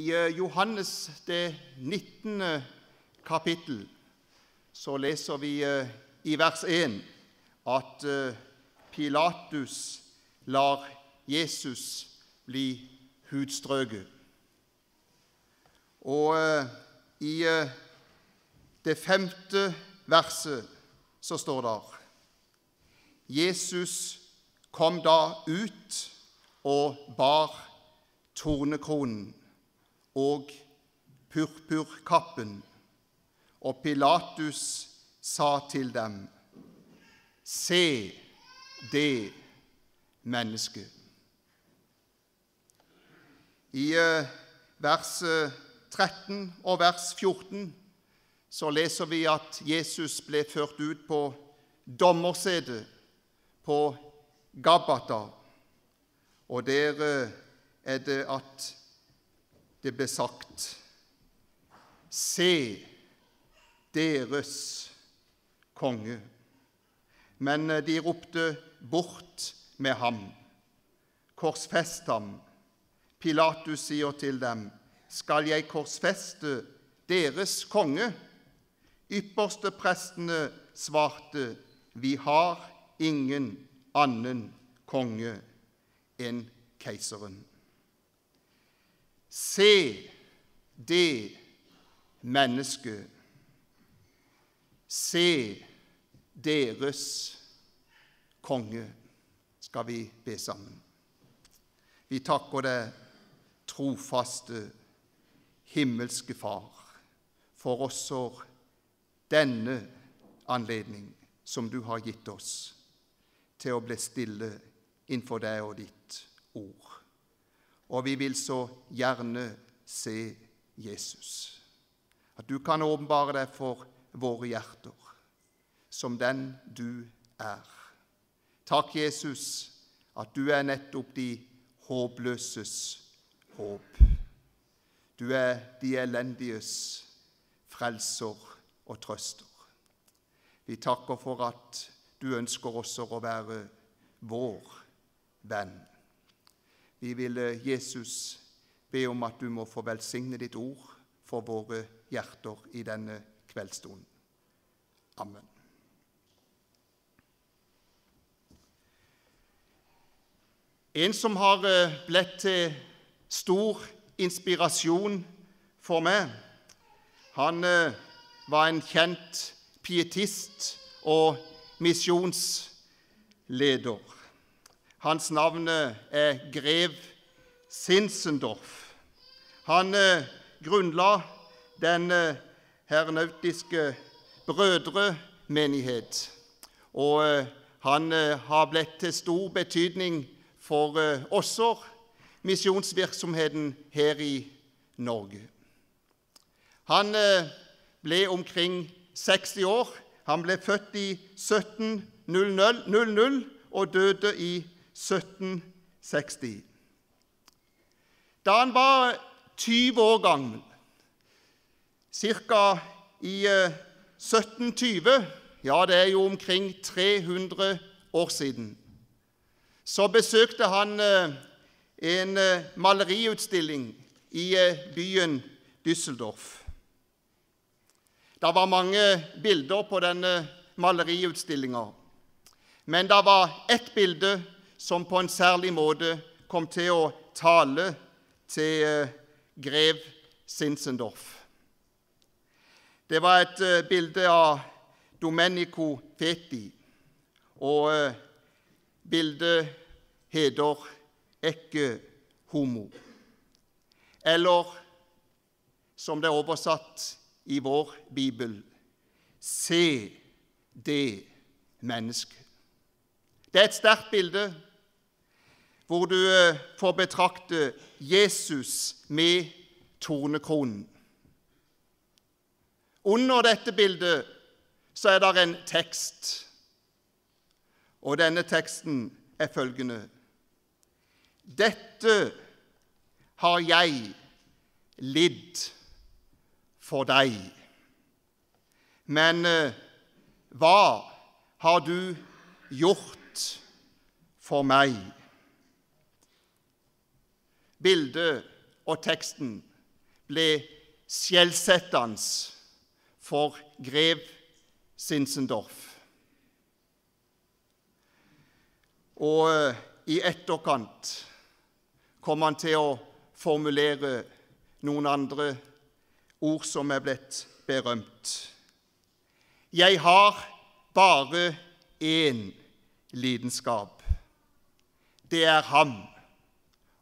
I eh, Johannes det 19. kapittel så leser vi eh, i vers 1 at eh, Pilatus lar Jesus bli hudstrøket. Og i det femte verset så står det Jesus kom da ut og bar tornekronen og purpurkappen, og Pilatus sa til dem, Se det mennesket. I eh, vers 13 og vers 14 så leser vi at Jesus ble ført ut på dommersetet på Gabata. og der eh, er det at det ble sagt Se deres konge. Men eh, de ropte bort med ham. Korsfest ham. Pilatus sier til dem, Skal jeg korsfeste deres konge? Ypperste prestene svarte, Vi har ingen annen konge enn keiseren. Se det mennesket. Se deres konge, skal vi be sammen. Vi takker deg, trofaste himmelske Far, for også denne anledning som du har gitt oss til å bli stille innenfor deg og ditt ord og vi vil så gjerne se Jesus. At du kan åpenbare deg for våre hjerter som den du er. Takk, Jesus, at du er nettopp de håpløses håp. Du er de elendiges frelser og trøster. Vi takker for at du ønsker også å være vår venn. Vi vil, eh, Jesus, be om at du må få velsigne ditt ord for våre hjerter i denne kveldsstunden. Amen. En som har eh, blitt til stor inspirasjon for meg, han eh, var en kjent pietist og misjonsleder. Hans navn er grev Sinsendorf. Han eh, grunnla den eh, hernautiske brødremenighet. Og eh, han har blitt til stor betydning for også misjonsvirksomheten her i Norge. Han ble omkring 60 år. Han ble født i 1700 og døde i 1760. Da han var 20 år gammel, ca. i 1720 eh, Ja, det er jo omkring 300 år siden. Så besøkte han eh, en eh, maleriutstilling i byen Düsseldorf. Det var mange bilder på denne maleriutstillinga, men det var ett bilde som på en særlig måte kom til å tale til eh, grev Sinsendorf. Det var et eh, bilde av Domenico Feti, og eh, bildet heter 'Ikke homo'. Eller som det er oversatt i vår bibel 'Se det mennesket'. Det er et sterkt bilde hvor du eh, får betrakte Jesus med tornekronen. Under dette bildet så er det en tekst, og denne teksten er følgende Dette har jeg lidd for deg. Men eh, hva har du gjort for meg? Bildet og teksten ble skjellsettende for grev Sinsendorf. Og eh, i etterkant kom han til å formulere noen andre ord som er blitt berømt. Jeg har bare én lidenskap. Det er ham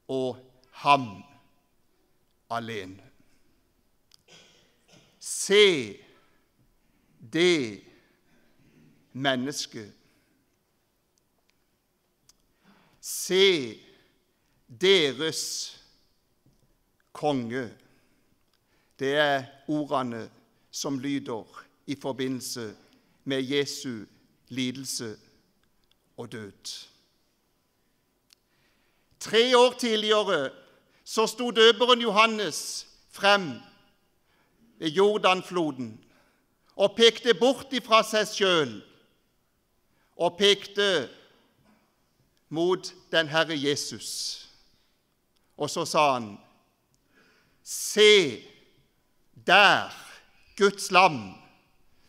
og ham alene. Se det mennesket. Se deres konge. Det er ordene som lyder i forbindelse med Jesu lidelse og død. Tre år tidligere så sto døperen Johannes frem ved Jordanfloden og pekte bort ifra seg sjøl og pekte mot den Herre Jesus. Og så sa han, Se der Guds lam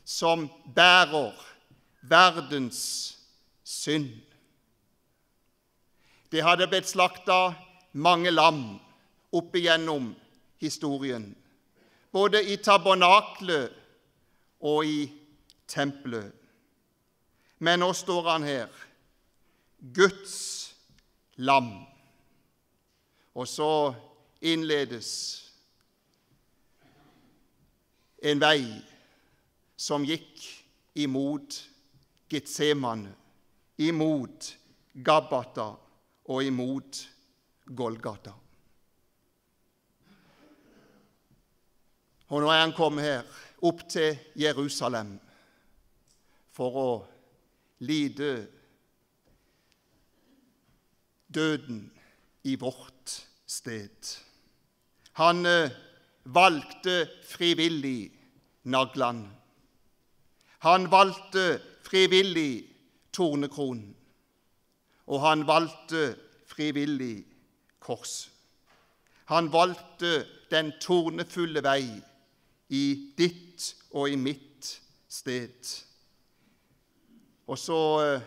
som bærer verdens synd. Det hadde blitt slakta mange lam opp igjennom historien, både i tabernaklet og i tempelet. Men nå står han her, Guds lam. Og så innledes en vei som gikk imot Getsemane, imot Gabbata og imot Golgata. Og nå er han kommet her, opp til Jerusalem, for å lide døden i vårt sted. Han eh, valgte frivillig naglene. Han valgte frivillig tornekronen, og han valgte frivillig korset. Han valgte den tornefulle vei i ditt og i mitt sted. Og så uh,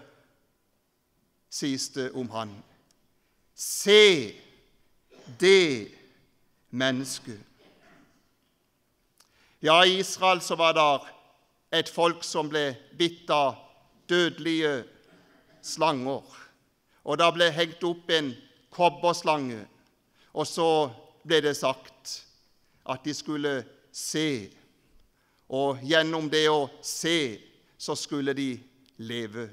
sies det om han Se det mennesket. Ja, i Israel så var det et folk som ble bitt av dødelige slanger. Og da ble hengt opp en kobberslange, og så ble det sagt at de skulle se. Og gjennom det å se så skulle de leve.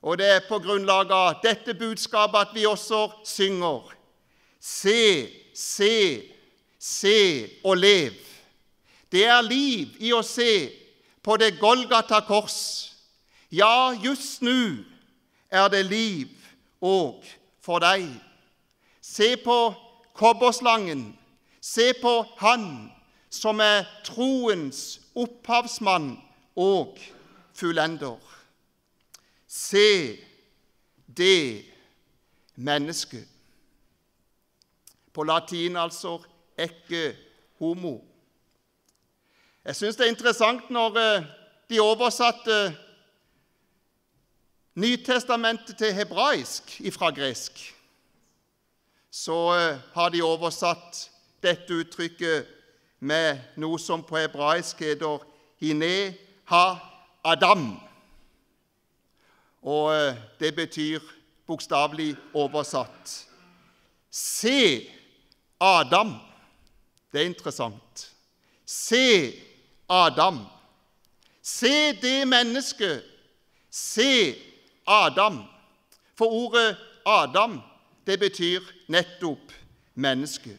Og det er på grunnlag av dette budskapet at vi også synger Se, se, se og lev. Det er liv i å se på det Golgata kors. Ja, just nå er det liv òg for deg. Se på kobberslangen. Se på Han som er troens opphavsmann og fullender. Se det mennesket. På latin altså ekke homo. Jeg syns det er interessant når eh, de oversatte Nytestamentet til hebraisk ifra gresk. Så eh, har de oversatt dette uttrykket med noe som på hebraisk heter 'hine ha Adam'. Og eh, det betyr bokstavelig oversatt 'Se Adam'. Det er interessant. Se Adam. Se det mennesket. Se Adam. For ordet Adam, det betyr nettopp menneske.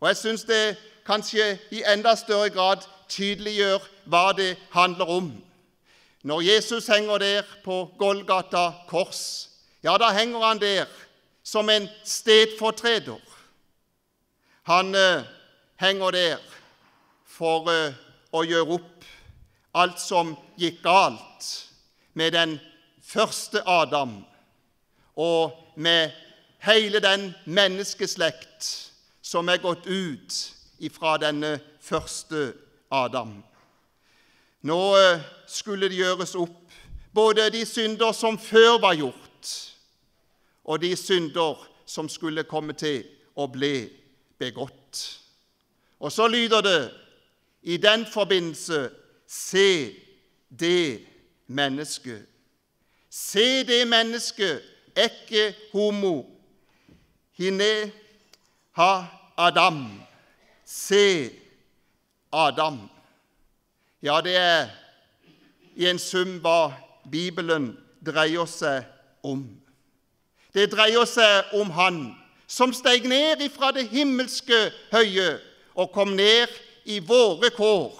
Og jeg syns det kanskje i enda større grad tydeliggjør hva det handler om. Når Jesus henger der på Golgata kors, ja, da henger han der som en stedfortreder. Han eh, henger der for eh, å gjøre opp alt som gikk galt med den første Adam og med hele den menneskeslekt som er gått ut ifra denne første Adam. Nå eh, skulle det gjøres opp både de synder som før var gjort, og de synder som skulle komme til å bli begått. Og så lyder det i den forbindelse Se det mennesket. Se det mennesket, ikke homo, hine ha Adam. Se Adam. Ja, det er i en sum hva Bibelen dreier seg om. Det dreier seg om Han som steg ned ifra det himmelske høye og kom ned i våre kår.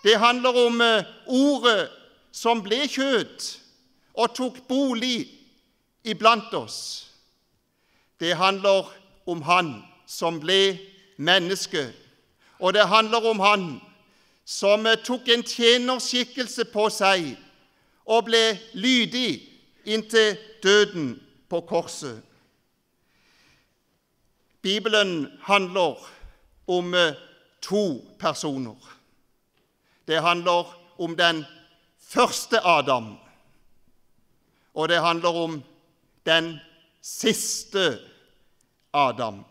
Det handler om eh, Ordet som ble kjøtt og tok bolig iblant oss. Det handler om Han som ble menneske, og det handler om Han som tok en tjenerskikkelse på seg og ble lydig inntil døden på korset. Bibelen handler om eh, to personer. Det handler om den første Adam, og det handler om den siste Adam.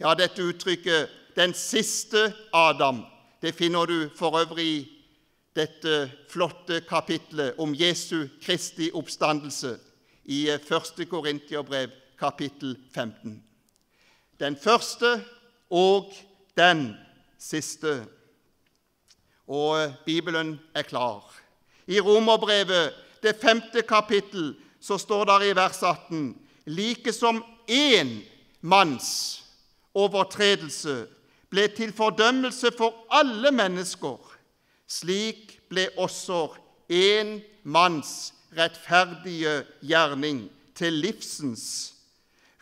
Ja, dette uttrykket 'den siste Adam' det finner du for øvrig i dette flotte kapitlet om Jesu Kristi oppstandelse i 1. Korintiabrev kapittel 15. Den første og den siste. Og Bibelen er klar. I Romerbrevet, det femte kapittel, så står det i vers 18 like som én manns overtredelse ble til fordømmelse for alle mennesker, slik ble også én manns rettferdige gjerning til livsens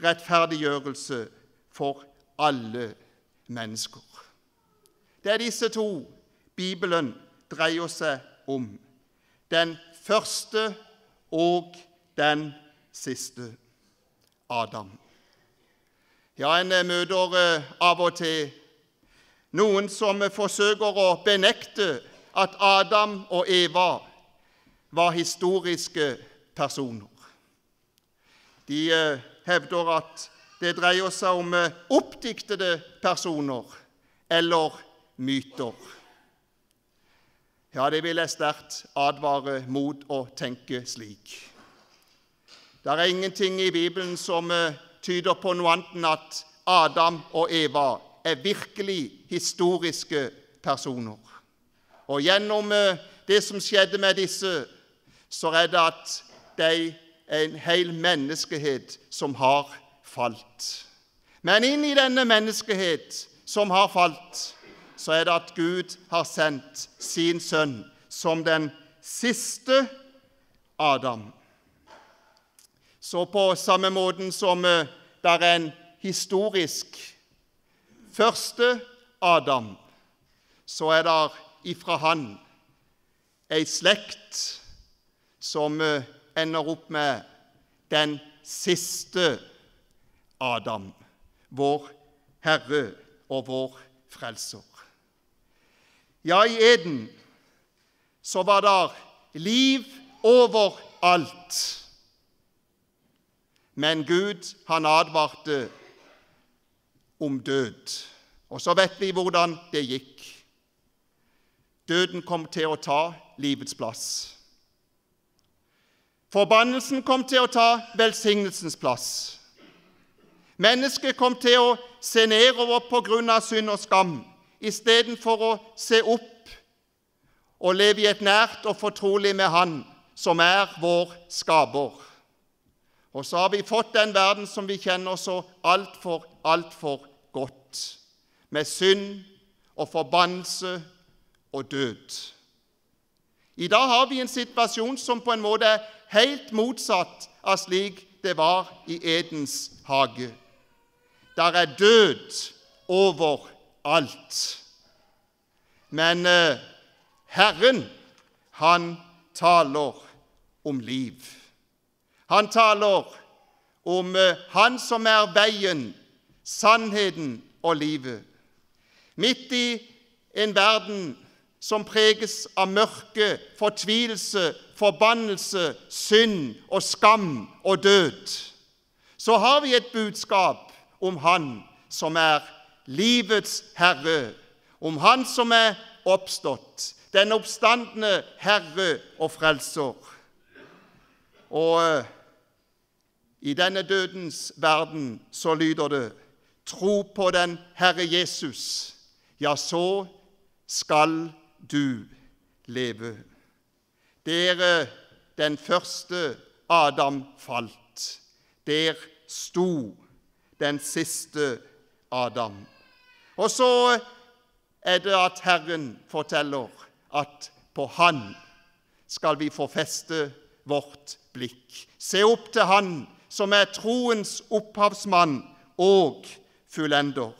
rettferdiggjørelse for alle mennesker. Det er disse to Bibelen dreier seg om. Den første og den siste Adam. Ja, en møter eh, av og til noen som forsøker å benekte at Adam og Eva var historiske personer. De eh, hevder at det dreier seg om eh, oppdiktede personer eller myter. Ja, det vil jeg sterkt advare mot å tenke slik. Det er ingenting i Bibelen som eh, tyder på noe annet enn at Adam og Eva er virkelig historiske personer. Og gjennom eh, det som skjedde med disse, så er det at de er en hel menneskehet som har falt. Men inn i denne menneskehet som har falt, så er det at Gud har sendt sin sønn som den siste Adam. Så på samme måten som eh, det er en historisk første Adam, så er det ifra han ei slekt som eh, ender opp med den siste Adam, vår Herre og vår Frelser. Ja, i Eden så var det liv overalt. Men Gud, han advarte om død. Og så vet vi hvordan det gikk. Døden kom til å ta livets plass. Forbannelsen kom til å ta velsignelsens plass. Mennesket kom til å se nedover på grunn av synd og skam istedenfor å se opp og leve i et nært og fortrolig med Han som er vår skaper. Og så har vi fått den verden som vi kjenner så altfor, altfor godt, med synd og forbannelse og død. I dag har vi en situasjon som på en måte er helt motsatt av slik det var i Edens hage. Der er død overalt. Men eh, Herren, han taler om liv. Han taler om eh, Han som er veien, sannheten og livet. midt i en verden som preges av mørke, fortvilelse, forbannelse, synd og skam og død, så har vi et budskap om Han som er livets herre, om Han som er oppstått, den oppstandende Herre og Frelser. Og eh, i denne dødens verden så lyder det tro på den Herre Jesus, ja, så skal du leve. Der den første Adam falt, der sto den siste Adam. Og så er det at Herren forteller at på Han skal vi få feste vårt blikk. Se opp til Han som er troens opphavsmann og fullender.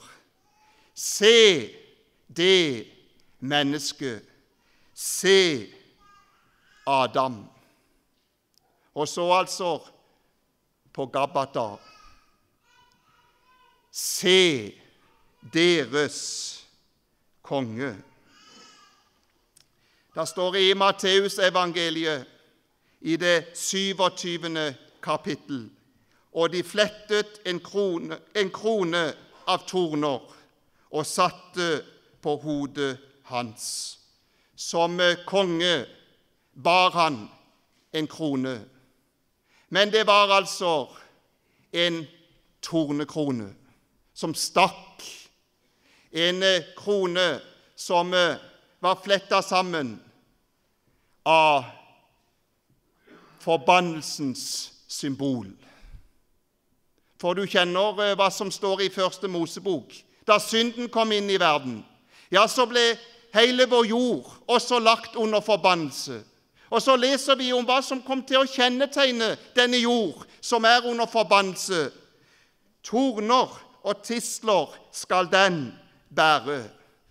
Se det mennesket. Se Adam. Og så altså på Gabbata Se deres konge. Det står i Matteusevangeliet i det 27. kapittel og de flettet en krone, en krone av torner og satte på hodet hans. Som konge bar han en krone, men det var altså en tornekrone som stakk, en krone som var fletta sammen av forbannelsens symbol. For du kjenner eh, hva som står i Første Mosebok. Da synden kom inn i verden, ja, så ble hele vår jord også lagt under forbannelse. Og så leser vi om hva som kom til å kjennetegne denne jord, som er under forbannelse. Torner og tisler skal den bære.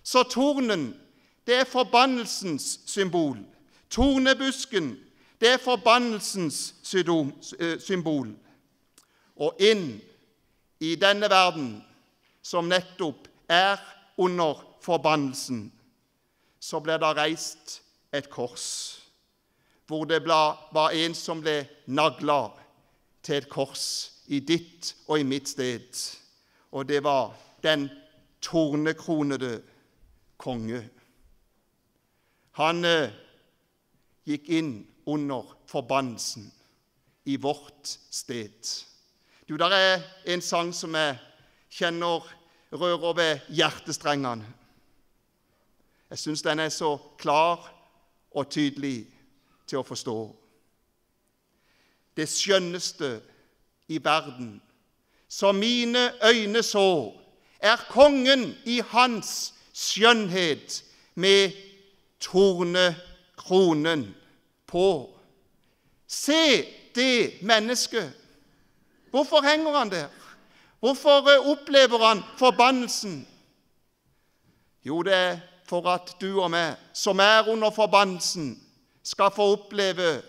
Så tornen, det er forbannelsens symbol. Tornebusken, det er forbannelsens eh, symbol og inn i denne verden, som nettopp er under forbannelsen, så ble det reist et kors, hvor det var en som ble nagla til et kors i ditt og i mitt sted. Og det var den tornekronede konge. Han eh, gikk inn under forbannelsen i vårt sted. Du, der er en sang som jeg kjenner rører ved hjertestrengene. Jeg syns den er så klar og tydelig til å forstå. Det skjønneste i verden som mine øyne så, er kongen i hans skjønnhet med tornekronen på. Se det mennesket Hvorfor henger han der? Hvorfor eh, opplever han forbannelsen? Jo, det er for at du og meg, som er under forbannelsen, skal få oppleve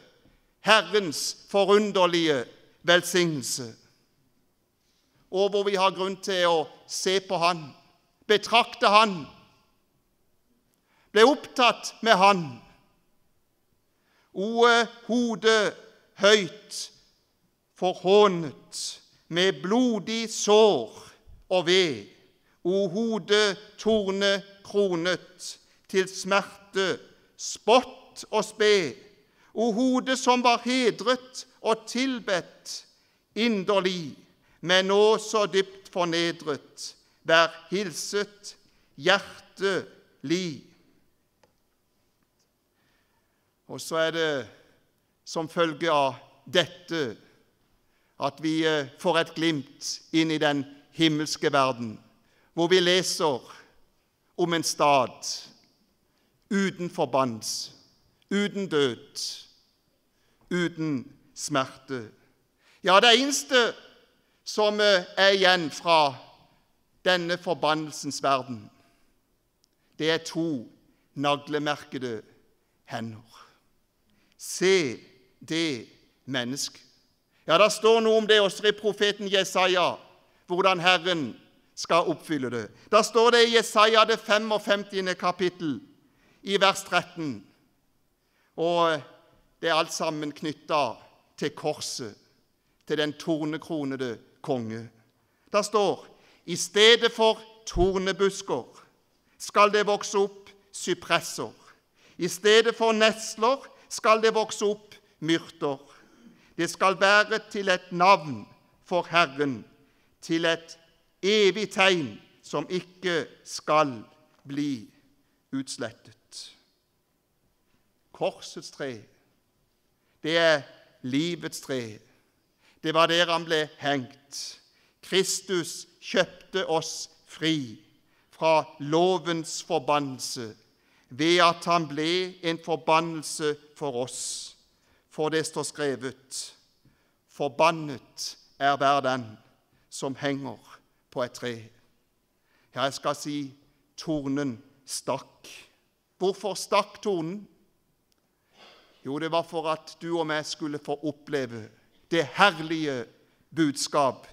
Herrens forunderlige velsignelse. Og hvor vi har grunn til å se på Han, betrakte Han, ble opptatt med Han. O hode høyt forhånet med blodig sår og ved, o hode torne kronet, til smerte, spott og spe, o hode som var hedret og tilbedt inderlig, men nå så dypt fornedret, vær hilset hjertelig. Og så er det som følge av dette at vi eh, får et glimt inn i den himmelske verden, hvor vi leser om en stad uten forbannelse, uten død, uten smerte. Ja, det eneste som eh, er igjen fra denne forbannelsens verden, det er to naglemerkede hender. Se det mennesket ja, Det står noe om det også i profeten Jesaja, hvordan Herren skal oppfylle det. Da står det i Jesaja det 55. kapittel, i vers 13. Og det er alt sammen knytta til korset, til den tornekronede konge. Det står i stedet for tornebusker skal det vokse opp sypresser. I stedet for nesler skal det vokse opp myrter. Det skal være til et navn for Herren, til et evig tegn som ikke skal bli utslettet. Korsets tre, det er livets tre. Det var der han ble hengt. Kristus kjøpte oss fri fra lovens forbannelse ved at han ble en forbannelse for oss. For det står skrevet:" Forbannet er hver den som henger på et tre. Ja, jeg skal si tornen stakk. Hvorfor stakk tornen? Jo, det var for at du og meg skulle få oppleve det herlige budskap,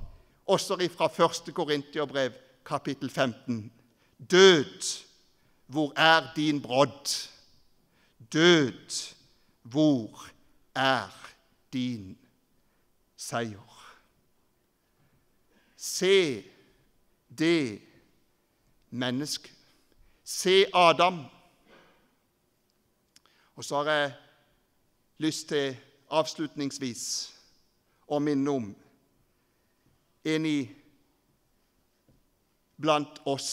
også fra 1. Korintiabrev, kapittel 15. Død, hvor er din brodd? Død, hvor er din seier? Se det mennesket. Se Adam. Og så har jeg lyst til avslutningsvis å minne om en i blant oss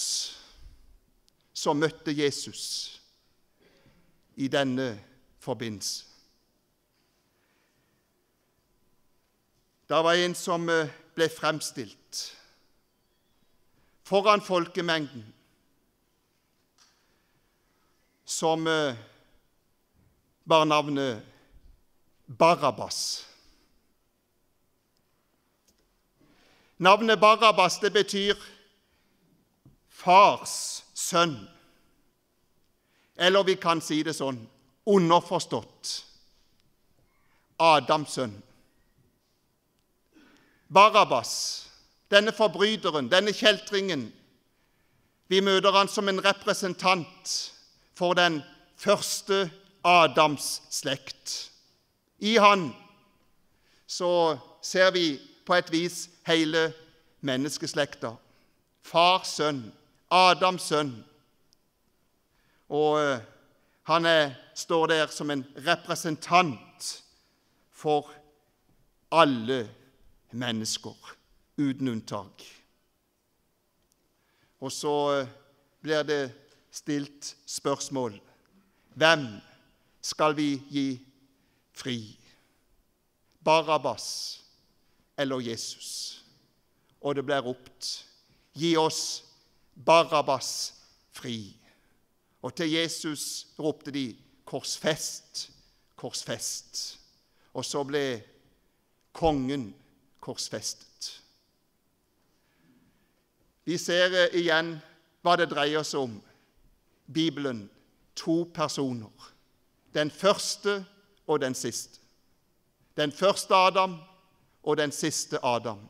som møtte Jesus i denne forbindelse. Det var en som eh, ble fremstilt foran folkemengden som eh, bar navnet Barabas. Navnet Barabas det betyr fars sønn. Eller vi kan si det sånn underforstått Adams sønn. Barabas, denne forbryteren, denne kjeltringen, vi møter han som en representant for den første Adams slekt. I han så ser vi på et vis hele menneskeslekta. Far, sønn, Adams sønn. Og eh, han er, står der som en representant for alle mennesker, uten unntak. Og så eh, blir det stilt spørsmål hvem skal vi gi fri? Barabas eller Jesus? Og det blir ropt gi oss Barabas fri. Og til Jesus ropte de 'korsfest, korsfest'. Og så ble kongen korsfestet. Vi ser eh, igjen hva det dreier seg om. Bibelen to personer. Den første og den siste. Den første Adam og den siste Adam.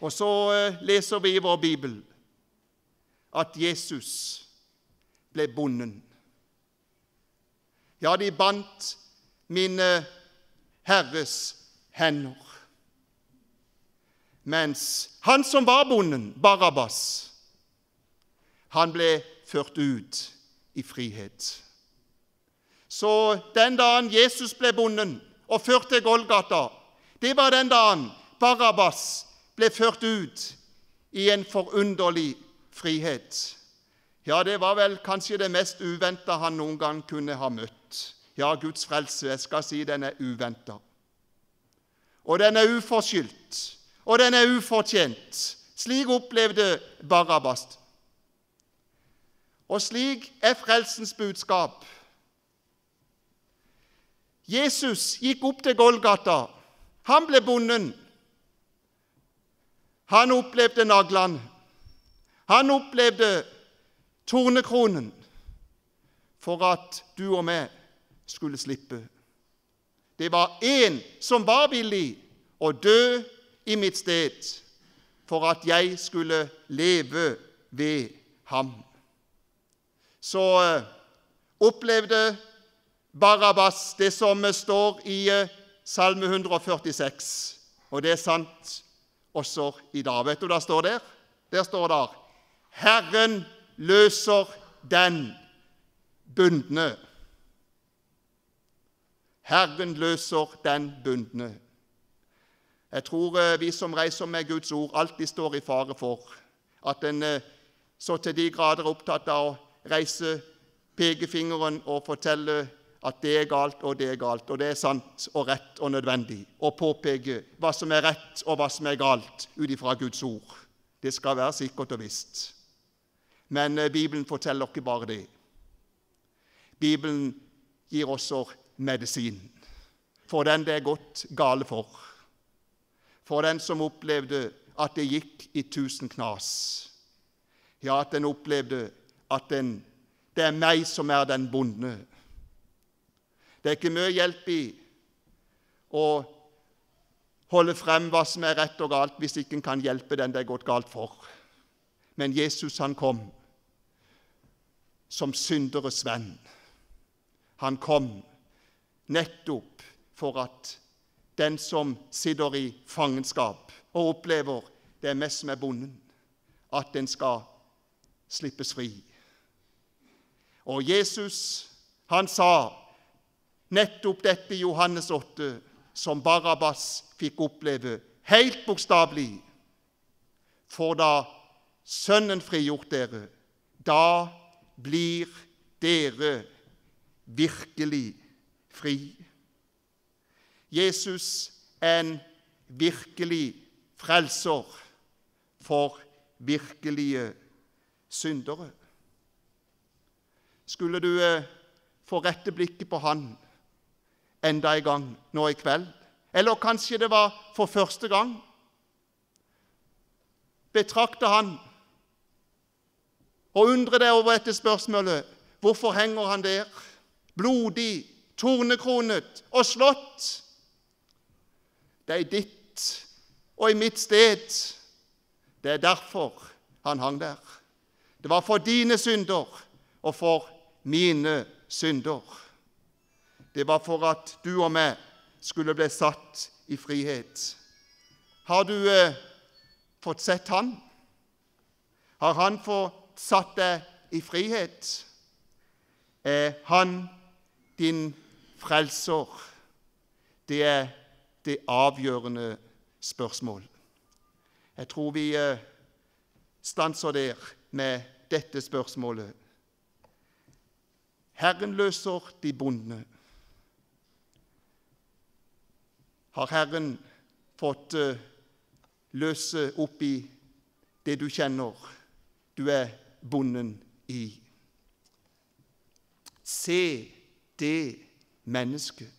Og så eh, leser vi i vår bibel at Jesus ble bonden. Ja, de bandt min Herres hender. Mens han som var bonden, Barabas, han ble ført ut i frihet. Så den dagen Jesus ble bonden og ført til Golgata, det var den dagen Barabas ble ført ut i en forunderlig frihet. Ja, det var vel kanskje det mest uventa han noen gang kunne ha møtt. Ja, Guds frelse, jeg skal si den er uventa. Og den er uforskyldt, og den er ufortjent. Slik opplevde Barabas. Og slik er frelsens budskap. Jesus gikk opp til Golgata. Han ble bonden. Han opplevde naglene. Han opplevde tornekronen for at du og meg skulle slippe. Det var én som var villig å dø i mitt sted for at jeg skulle leve ved ham. Så eh, opplevde Barabbas det som står i eh, Salme 146, og det er sant også i dag. Vet du hva det står der? Der står det Herren løser den bundne. Herren løser den bundne. Jeg tror eh, vi som reiser med Guds ord, alltid står i fare for at en eh, så til de grader er opptatt av å reise pekefingeren og fortelle at det er galt og det er galt, og det er sant og rett og nødvendig, å påpeke hva som er rett og hva som er galt ut ifra Guds ord. Det skal være sikkert og visst. Men eh, Bibelen forteller ikke bare det. Bibelen gir også medisin for den det er gått gale for. For den som opplevde at det gikk i tusen knas. Ja, at den opplevde at den, det er meg som er den bonde. Det er ikke mye hjelp i å holde frem hva som er rett og galt, hvis ikke en kan hjelpe den det er gått galt for. Men Jesus han kom som synderes venn. Han kom nettopp for at den som sitter i fangenskap og opplever det er mest som er bonden, at den skal slippes fri. Og Jesus, han sa nettopp dette i Johannes 8, som Barabbas fikk oppleve, helt bokstavelig. For da Sønnen frigjort dere, da blir dere virkelig fri. Jesus er en virkelig frelser for virkelige syndere. Skulle du eh, få rette blikket på Han enda en gang nå i kveld, eller kanskje det var for første gang Betrakte Han og undre deg over dette spørsmålet hvorfor henger han der, blodig, tornekronet og slått? Det er ditt og i mitt sted. Det er derfor han hang der. Det var for dine synder og for mine synder. Det var for at du og meg skulle bli satt i frihet. Har du eh, fått sett han? Har han fått satt deg i frihet? Er han din frelser? Det er det avgjørende spørsmål. Jeg tror vi eh, stanser der med dette spørsmålet. Herren løser de bonde. Har Herren fått uh, løse opp i det du kjenner du er bonden i? Se det mennesket